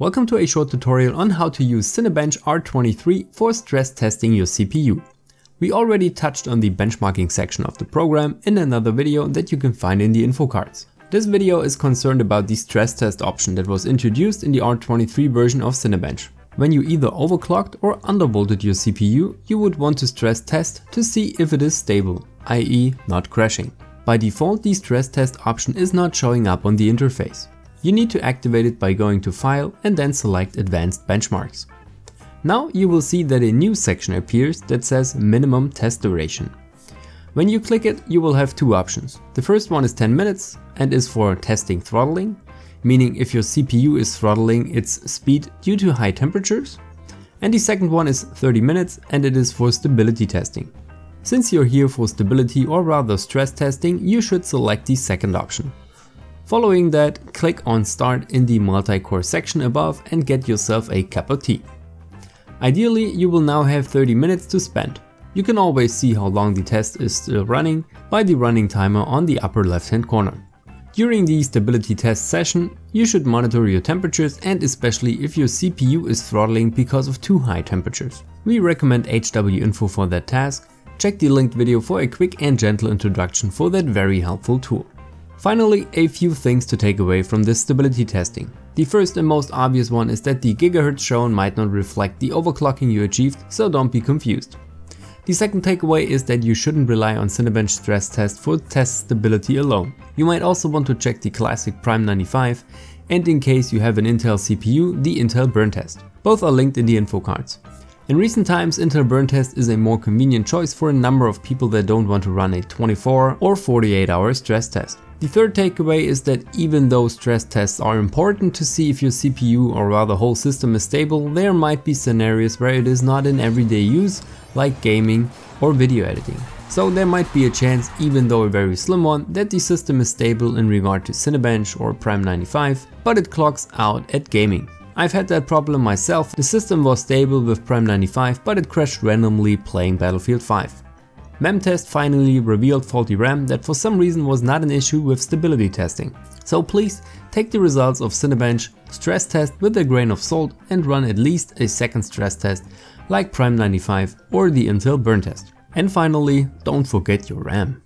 Welcome to a short tutorial on how to use Cinebench R23 for stress testing your CPU. We already touched on the benchmarking section of the program in another video that you can find in the info cards. This video is concerned about the stress test option that was introduced in the R23 version of Cinebench. When you either overclocked or undervolted your CPU, you would want to stress test to see if it is stable, i.e. not crashing. By default, the stress test option is not showing up on the interface. You need to activate it by going to File and then select Advanced Benchmarks. Now you will see that a new section appears that says Minimum Test Duration. When you click it, you will have two options. The first one is 10 minutes and is for testing throttling, meaning if your CPU is throttling its speed due to high temperatures. And the second one is 30 minutes and it is for stability testing. Since you're here for stability or rather stress testing, you should select the second option. Following that, click on start in the multi-core section above and get yourself a cup of tea. Ideally, you will now have 30 minutes to spend. You can always see how long the test is still running by the running timer on the upper left hand corner. During the stability test session, you should monitor your temperatures and especially if your CPU is throttling because of too high temperatures. We recommend HWinfo for that task. Check the linked video for a quick and gentle introduction for that very helpful tool. Finally, a few things to take away from this stability testing. The first and most obvious one is that the gigahertz shown might not reflect the overclocking you achieved, so don't be confused. The second takeaway is that you shouldn't rely on Cinebench stress test for test stability alone. You might also want to check the classic Prime 95 and in case you have an Intel CPU, the Intel burn test. Both are linked in the info cards. In recent times, Intel burn test is a more convenient choice for a number of people that don't want to run a 24 or 48 hour stress test. The third takeaway is that even though stress tests are important to see if your CPU or rather whole system is stable, there might be scenarios where it is not in everyday use, like gaming or video editing. So there might be a chance, even though a very slim one, that the system is stable in regard to Cinebench or Prime 95, but it clocks out at gaming. I've had that problem myself, the system was stable with Prime 95 but it crashed randomly playing Battlefield 5. Memtest finally revealed faulty RAM that for some reason was not an issue with stability testing. So please take the results of Cinebench stress test with a grain of salt and run at least a second stress test like Prime 95 or the Intel burn test. And finally, don't forget your RAM.